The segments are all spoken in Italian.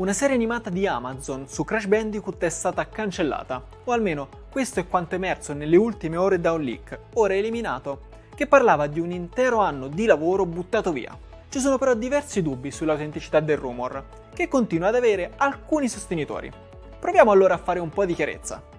una serie animata di Amazon su Crash Bandicoot è stata cancellata, o almeno questo è quanto emerso nelle ultime ore da un leak, ora eliminato, che parlava di un intero anno di lavoro buttato via. Ci sono però diversi dubbi sull'autenticità del rumor, che continua ad avere alcuni sostenitori. Proviamo allora a fare un po' di chiarezza.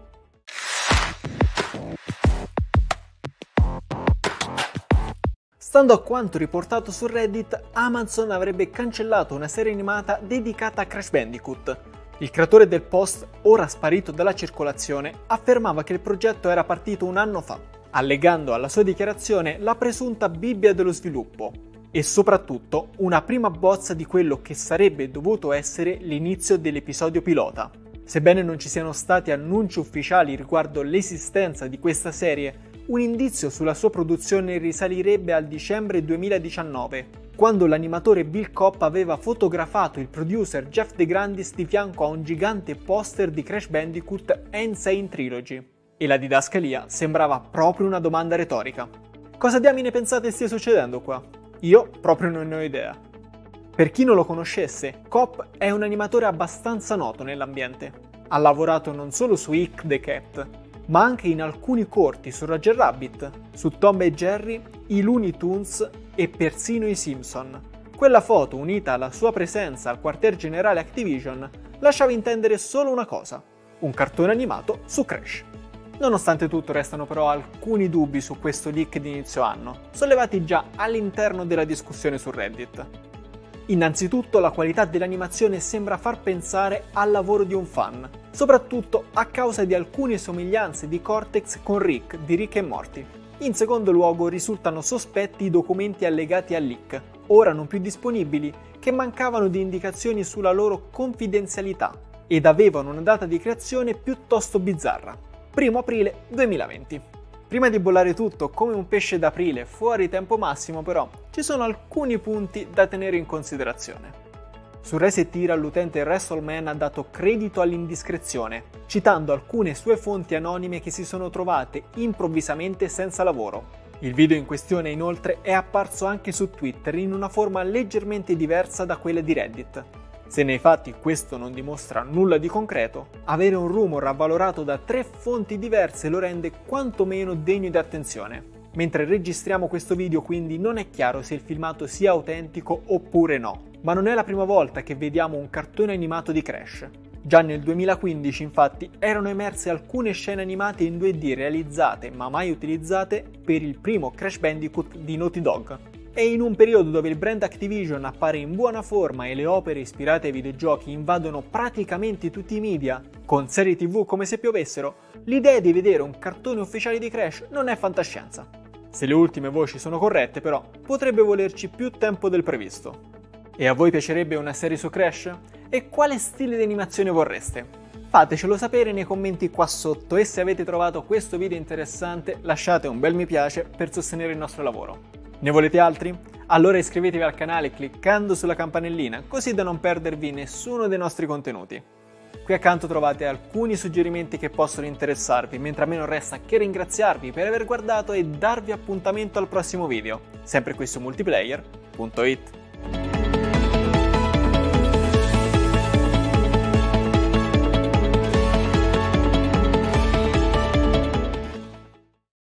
Stando a quanto riportato su Reddit, Amazon avrebbe cancellato una serie animata dedicata a Crash Bandicoot. Il creatore del post, ora sparito dalla circolazione, affermava che il progetto era partito un anno fa, allegando alla sua dichiarazione la presunta Bibbia dello sviluppo e soprattutto una prima bozza di quello che sarebbe dovuto essere l'inizio dell'episodio pilota. Sebbene non ci siano stati annunci ufficiali riguardo l'esistenza di questa serie, un indizio sulla sua produzione risalirebbe al dicembre 2019, quando l'animatore Bill Kopp aveva fotografato il producer Jeff De Grandis di fianco a un gigante poster di Crash Bandicoot Insane Trilogy. E la didascalia sembrava proprio una domanda retorica. Cosa diamine pensate stia succedendo qua? Io proprio non ne ho idea. Per chi non lo conoscesse, Kopp è un animatore abbastanza noto nell'ambiente. Ha lavorato non solo su Ick the Cat, ma anche in alcuni corti su Roger Rabbit, su Tom e Jerry, i Looney Tunes e persino i Simpson. Quella foto, unita alla sua presenza al quartier generale Activision, lasciava intendere solo una cosa, un cartone animato su Crash. Nonostante tutto restano però alcuni dubbi su questo leak di inizio anno, sollevati già all'interno della discussione su Reddit. Innanzitutto la qualità dell'animazione sembra far pensare al lavoro di un fan, soprattutto a causa di alcune somiglianze di Cortex con Rick di Rick e Morty. In secondo luogo risultano sospetti i documenti allegati al leak, ora non più disponibili, che mancavano di indicazioni sulla loro confidenzialità ed avevano una data di creazione piuttosto bizzarra, 1 aprile 2020. Prima di bollare tutto come un pesce d'aprile fuori tempo massimo però, ci sono alcuni punti da tenere in considerazione. Su Reset Era l'utente WrestleMan ha dato credito all'indiscrezione, citando alcune sue fonti anonime che si sono trovate improvvisamente senza lavoro. Il video in questione inoltre è apparso anche su Twitter in una forma leggermente diversa da quella di Reddit, se nei fatti questo non dimostra nulla di concreto, avere un rumor avvalorato da tre fonti diverse lo rende quantomeno degno di attenzione. Mentre registriamo questo video quindi non è chiaro se il filmato sia autentico oppure no, ma non è la prima volta che vediamo un cartone animato di Crash. Già nel 2015 infatti erano emerse alcune scene animate in 2D realizzate ma mai utilizzate per il primo Crash Bandicoot di Naughty Dog, e in un periodo dove il brand Activision appare in buona forma e le opere ispirate ai videogiochi invadono praticamente tutti i media, con serie tv come se piovessero, l'idea di vedere un cartone ufficiale di Crash non è fantascienza. Se le ultime voci sono corrette, però, potrebbe volerci più tempo del previsto. E a voi piacerebbe una serie su Crash? E quale stile di animazione vorreste? Fatecelo sapere nei commenti qua sotto e se avete trovato questo video interessante lasciate un bel mi piace per sostenere il nostro lavoro. Ne volete altri? Allora iscrivetevi al canale cliccando sulla campanellina così da non perdervi nessuno dei nostri contenuti. Qui accanto trovate alcuni suggerimenti che possono interessarvi, mentre a me non resta che ringraziarvi per aver guardato e darvi appuntamento al prossimo video, sempre qui su multiplayer.it.